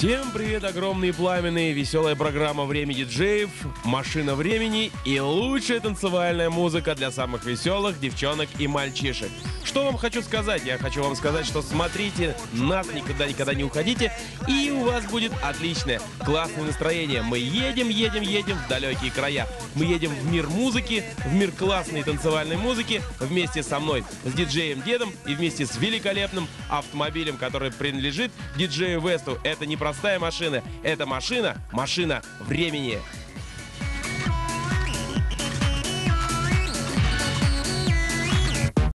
Всем привет, огромные пламенные, веселая программа «Время диджеев», «Машина времени» и лучшая танцевальная музыка для самых веселых девчонок и мальчишек. Что вам хочу сказать? Я хочу вам сказать, что смотрите нас, никогда-никогда не уходите, и у вас будет отличное, классное настроение. Мы едем, едем, едем в далекие края. Мы едем в мир музыки, в мир классной танцевальной музыки вместе со мной, с диджеем Дедом и вместе с великолепным автомобилем, который принадлежит диджею Весту. Это не простая машина, это машина, машина времени.